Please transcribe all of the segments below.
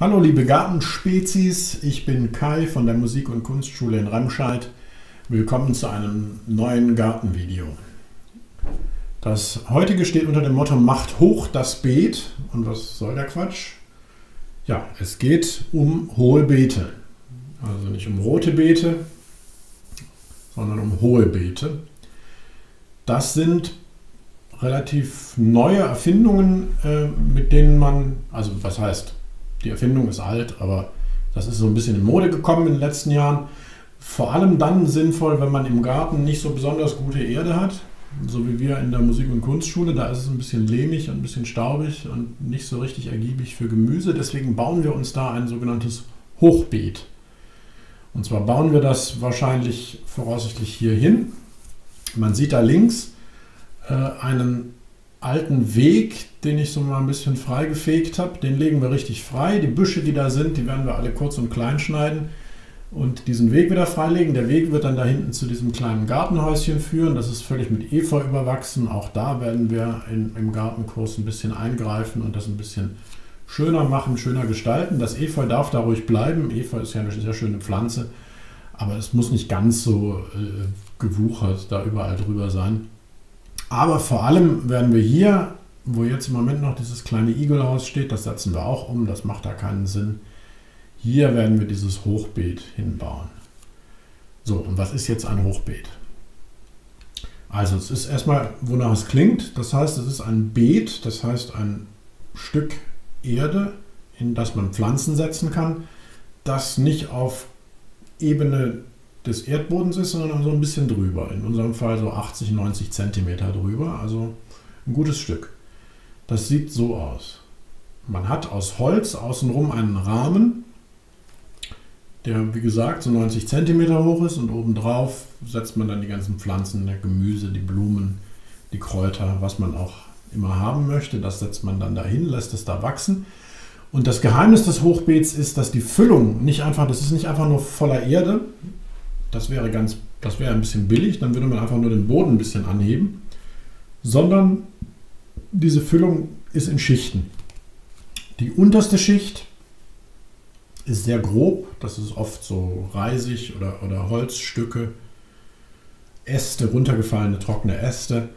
Hallo liebe Gartenspezies, ich bin Kai von der Musik- und Kunstschule in Remscheid. Willkommen zu einem neuen Gartenvideo. Das heutige steht unter dem Motto Macht hoch das Beet. Und was soll der Quatsch? Ja, es geht um hohe Beete. Also nicht um rote Beete, sondern um hohe Beete. Das sind relativ neue Erfindungen, äh, mit denen man, also was heißt die Erfindung ist alt, aber das ist so ein bisschen in Mode gekommen in den letzten Jahren. Vor allem dann sinnvoll, wenn man im Garten nicht so besonders gute Erde hat, so wie wir in der Musik- und Kunstschule. Da ist es ein bisschen lehmig und ein bisschen staubig und nicht so richtig ergiebig für Gemüse. Deswegen bauen wir uns da ein sogenanntes Hochbeet. Und zwar bauen wir das wahrscheinlich voraussichtlich hier hin. Man sieht da links äh, einen alten Weg, den ich so mal ein bisschen frei gefegt habe. Den legen wir richtig frei. Die Büsche, die da sind, die werden wir alle kurz und klein schneiden und diesen Weg wieder freilegen. Der Weg wird dann da hinten zu diesem kleinen Gartenhäuschen führen. Das ist völlig mit Efeu überwachsen. Auch da werden wir in, im Gartenkurs ein bisschen eingreifen und das ein bisschen schöner machen, schöner gestalten. Das Efeu darf da ruhig bleiben. Efeu ist ja eine sehr schöne Pflanze, aber es muss nicht ganz so äh, gewuchert da überall drüber sein. Aber vor allem werden wir hier, wo jetzt im Moment noch dieses kleine Igelhaus steht, das setzen wir auch um, das macht da keinen Sinn. Hier werden wir dieses Hochbeet hinbauen. So, und was ist jetzt ein Hochbeet? Also es ist erstmal, wonach es klingt. Das heißt, es ist ein Beet, das heißt ein Stück Erde, in das man Pflanzen setzen kann, das nicht auf Ebene des Erdbodens ist, sondern so ein bisschen drüber. In unserem Fall so 80, 90 Zentimeter drüber, also ein gutes Stück. Das sieht so aus. Man hat aus Holz außenrum einen Rahmen, der wie gesagt so 90 Zentimeter hoch ist und obendrauf setzt man dann die ganzen Pflanzen, der Gemüse, die Blumen, die Kräuter, was man auch immer haben möchte. Das setzt man dann dahin, lässt es da wachsen. Und das Geheimnis des Hochbeets ist, dass die Füllung nicht einfach, das ist nicht einfach nur voller Erde, das wäre ganz, das wäre ein bisschen billig, dann würde man einfach nur den Boden ein bisschen anheben, sondern diese Füllung ist in Schichten. Die unterste Schicht ist sehr grob, das ist oft so Reisig oder, oder Holzstücke, Äste, runtergefallene trockene Äste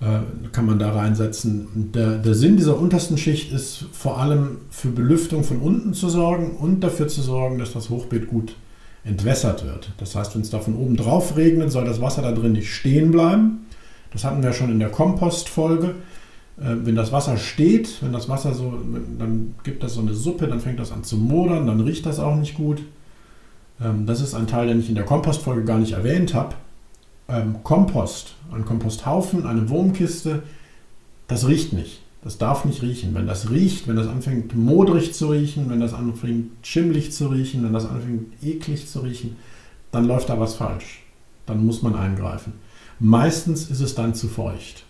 äh, kann man da reinsetzen. Der, der Sinn dieser untersten Schicht ist vor allem für Belüftung von unten zu sorgen und dafür zu sorgen, dass das Hochbeet gut entwässert wird. Das heißt, wenn es da von oben drauf regnet, soll das Wasser da drin nicht stehen bleiben. Das hatten wir schon in der Kompostfolge. Äh, wenn das Wasser steht, wenn das Wasser so, dann gibt das so eine Suppe, dann fängt das an zu modern, dann riecht das auch nicht gut. Ähm, das ist ein Teil, den ich in der Kompostfolge gar nicht erwähnt habe. Ähm, Kompost, ein Komposthaufen, eine Wurmkiste, das riecht nicht. Das darf nicht riechen. Wenn das riecht, wenn das anfängt modrig zu riechen, wenn das anfängt schimmlig zu riechen, wenn das anfängt eklig zu riechen, dann läuft da was falsch. Dann muss man eingreifen. Meistens ist es dann zu feucht.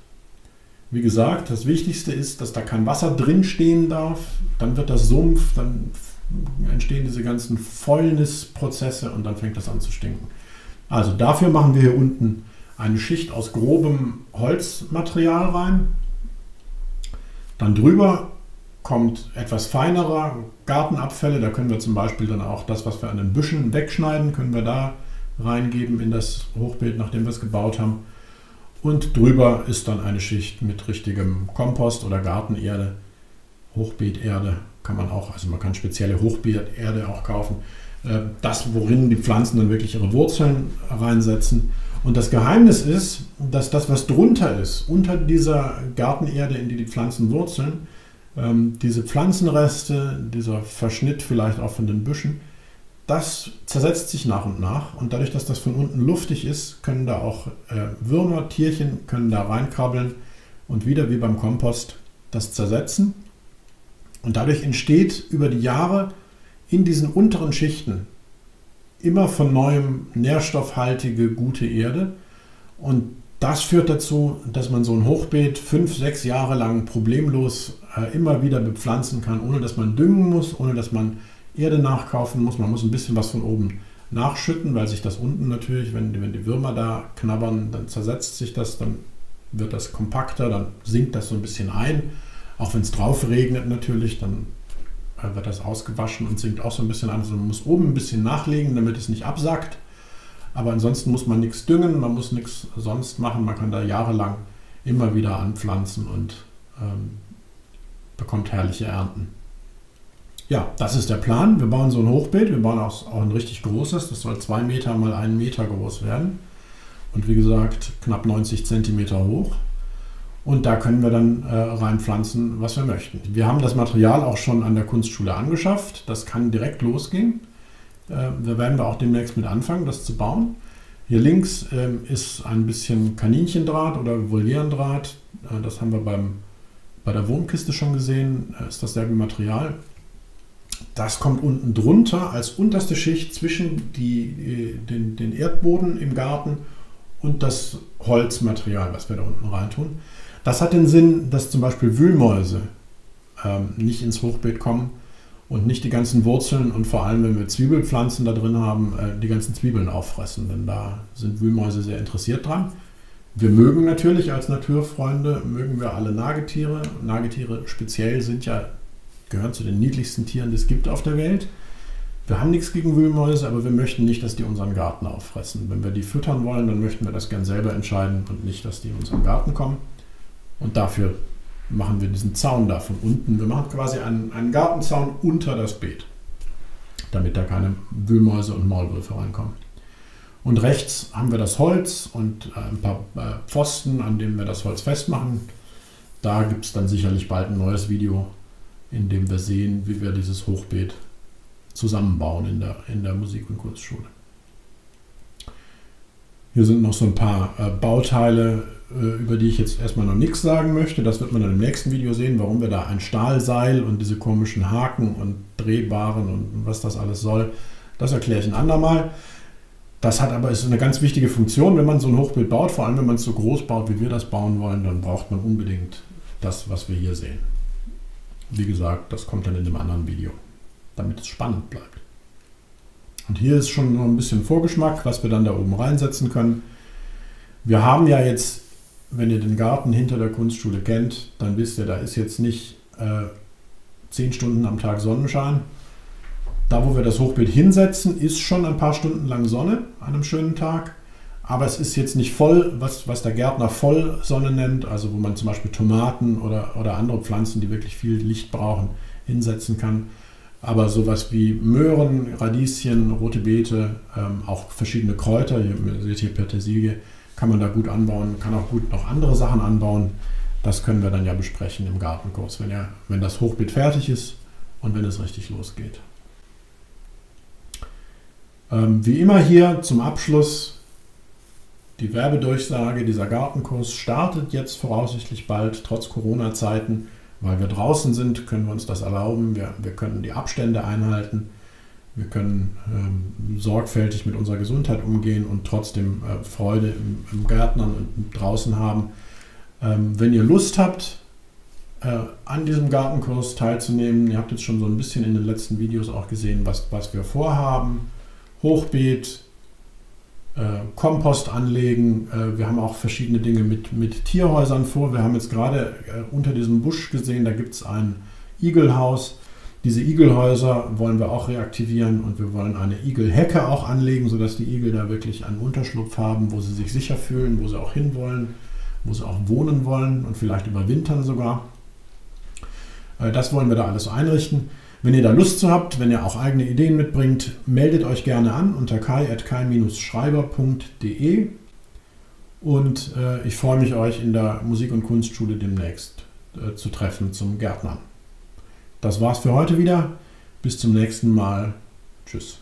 Wie gesagt, das Wichtigste ist, dass da kein Wasser drin stehen darf. Dann wird das Sumpf, dann entstehen diese ganzen Fäulnisprozesse und dann fängt das an zu stinken. Also dafür machen wir hier unten eine Schicht aus grobem Holzmaterial rein. Dann drüber kommt etwas feinerer Gartenabfälle. Da können wir zum Beispiel dann auch das, was wir an den Büschen wegschneiden, können wir da reingeben in das Hochbeet, nachdem wir es gebaut haben. Und drüber ist dann eine Schicht mit richtigem Kompost oder Gartenerde. Hochbeeterde kann man auch, also man kann spezielle Hochbeeterde auch kaufen. Äh, das, worin die Pflanzen dann wirklich ihre Wurzeln reinsetzen. Und das Geheimnis ist, dass das, was drunter ist, unter dieser Gartenerde, in die die Pflanzen wurzeln, ähm, diese Pflanzenreste, dieser Verschnitt vielleicht auch von den Büschen, das zersetzt sich nach und nach. Und dadurch, dass das von unten luftig ist, können da auch äh, Würmer, Tierchen können da reinkrabbeln und wieder wie beim Kompost das zersetzen. Und dadurch entsteht über die Jahre in diesen unteren Schichten immer von neuem nährstoffhaltige, gute Erde. Und das führt dazu, dass man so ein Hochbeet fünf, sechs Jahre lang problemlos äh, immer wieder bepflanzen kann, ohne dass man düngen muss, ohne dass man Erde nachkaufen muss. Man muss ein bisschen was von oben nachschütten, weil sich das unten natürlich, wenn, wenn die Würmer da knabbern, dann zersetzt sich das, dann wird das kompakter, dann sinkt das so ein bisschen ein. Auch wenn es drauf regnet natürlich, dann wird das ausgewaschen und sinkt auch so ein bisschen an. Also man muss oben ein bisschen nachlegen, damit es nicht absackt. Aber ansonsten muss man nichts düngen, man muss nichts sonst machen. Man kann da jahrelang immer wieder anpflanzen und ähm, bekommt herrliche Ernten. Ja, das ist der Plan. Wir bauen so ein Hochbeet. Wir bauen auch, auch ein richtig großes. Das soll zwei Meter mal einen Meter groß werden. Und wie gesagt, knapp 90 Zentimeter hoch. Und da können wir dann äh, reinpflanzen, was wir möchten. Wir haben das Material auch schon an der Kunstschule angeschafft. Das kann direkt losgehen. Äh, da werden wir auch demnächst mit anfangen, das zu bauen. Hier links äh, ist ein bisschen Kaninchendraht oder Volierendraht. Äh, das haben wir beim, bei der Wohnkiste schon gesehen. Äh, ist dasselbe Material. Das kommt unten drunter als unterste Schicht zwischen die, äh, den, den Erdboden im Garten und das Holzmaterial, was wir da unten reintun. Das hat den Sinn, dass zum Beispiel Wühlmäuse ähm, nicht ins Hochbeet kommen und nicht die ganzen Wurzeln und vor allem, wenn wir Zwiebelpflanzen da drin haben, äh, die ganzen Zwiebeln auffressen. Denn da sind Wühlmäuse sehr interessiert dran. Wir mögen natürlich als Naturfreunde, mögen wir alle Nagetiere. Nagetiere speziell sind ja, gehören zu den niedlichsten Tieren, die es gibt auf der Welt. Wir haben nichts gegen Wühlmäuse, aber wir möchten nicht, dass die unseren Garten auffressen. Wenn wir die füttern wollen, dann möchten wir das gern selber entscheiden und nicht, dass die in unseren Garten kommen. Und dafür machen wir diesen Zaun da von unten. Wir machen quasi einen, einen Gartenzaun unter das Beet, damit da keine Wühlmäuse und Maulwürfe reinkommen. Und rechts haben wir das Holz und äh, ein paar äh, Pfosten, an denen wir das Holz festmachen. Da gibt es dann sicherlich bald ein neues Video, in dem wir sehen, wie wir dieses Hochbeet zusammenbauen in der, in der Musik- und Kunstschule. Hier sind noch so ein paar äh, Bauteile, äh, über die ich jetzt erstmal noch nichts sagen möchte. Das wird man dann im nächsten Video sehen, warum wir da ein Stahlseil und diese komischen Haken und Drehbaren und was das alles soll. Das erkläre ich ein andermal. Das hat aber ist eine ganz wichtige Funktion, wenn man so ein Hochbild baut, vor allem wenn man es so groß baut, wie wir das bauen wollen, dann braucht man unbedingt das, was wir hier sehen. Wie gesagt, das kommt dann in dem anderen Video, damit es spannend bleibt. Und hier ist schon noch ein bisschen Vorgeschmack, was wir dann da oben reinsetzen können. Wir haben ja jetzt, wenn ihr den Garten hinter der Kunstschule kennt, dann wisst ihr, da ist jetzt nicht äh, 10 Stunden am Tag Sonnenschein. Da, wo wir das Hochbeet hinsetzen, ist schon ein paar Stunden lang Sonne an einem schönen Tag. Aber es ist jetzt nicht voll, was, was der Gärtner Vollsonne nennt, also wo man zum Beispiel Tomaten oder, oder andere Pflanzen, die wirklich viel Licht brauchen, hinsetzen kann. Aber sowas wie Möhren, Radieschen, rote Beete, ähm, auch verschiedene Kräuter, ihr seht hier Petersilie, kann man da gut anbauen, kann auch gut noch andere Sachen anbauen. Das können wir dann ja besprechen im Gartenkurs, wenn, er, wenn das Hochbeet fertig ist und wenn es richtig losgeht. Ähm, wie immer hier zum Abschluss die Werbedurchsage. Dieser Gartenkurs startet jetzt voraussichtlich bald, trotz Corona-Zeiten. Weil wir draußen sind, können wir uns das erlauben. Wir, wir können die Abstände einhalten. Wir können ähm, sorgfältig mit unserer Gesundheit umgehen und trotzdem äh, Freude im, im, Gärtnern und draußen haben. Ähm, wenn ihr Lust habt, äh, an diesem Gartenkurs teilzunehmen, ihr habt jetzt schon so ein bisschen in den letzten Videos auch gesehen, was, was wir vorhaben. Hochbeet, Kompost anlegen. Äh, wir haben auch verschiedene Dinge mit, mit Tierhäusern vor. Wir haben jetzt gerade äh, unter diesem Busch gesehen, da gibt es ein Igelhaus. Diese Igelhäuser wollen wir auch reaktivieren und wir wollen eine Igelhecke auch anlegen, sodass die Igel da wirklich einen Unterschlupf haben, wo sie sich sicher fühlen, wo sie auch hinwollen, wo sie auch wohnen wollen und vielleicht überwintern sogar. Das wollen wir da alles einrichten. Wenn ihr da Lust zu habt, wenn ihr auch eigene Ideen mitbringt, meldet euch gerne an unter kai.kai-schreiber.de und äh, ich freue mich, euch in der Musik- und Kunstschule demnächst äh, zu treffen zum Gärtnern. Das war's für heute wieder. Bis zum nächsten Mal. Tschüss.